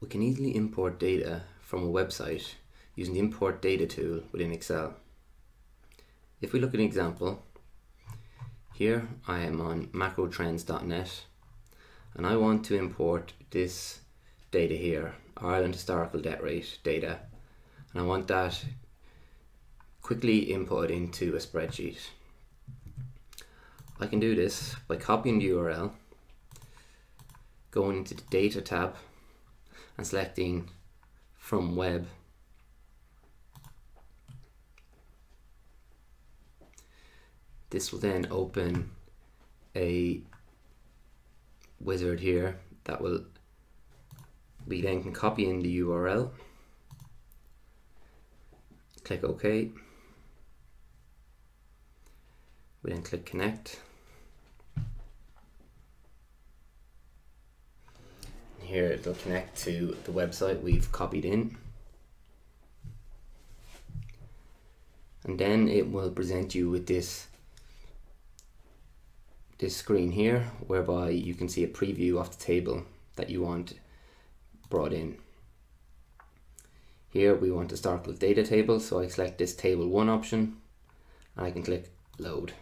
We can easily import data from a website using the import data tool within Excel. If we look at an example, here I am on macrotrends.net and I want to import this data here, Ireland historical debt rate data, and I want that quickly input into a spreadsheet. I can do this by copying the URL, going into the data tab and selecting from web. This will then open a wizard here that will we then can copy in the URL click OK. We then click connect here it'll connect to the website we've copied in. And then it will present you with this this screen here whereby you can see a preview of the table that you want brought in. Here we want to start with data table so I select this table 1 option and I can click load.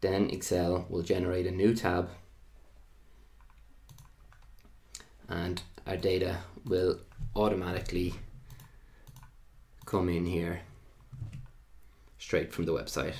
Then Excel will generate a new tab and our data will automatically come in here straight from the website.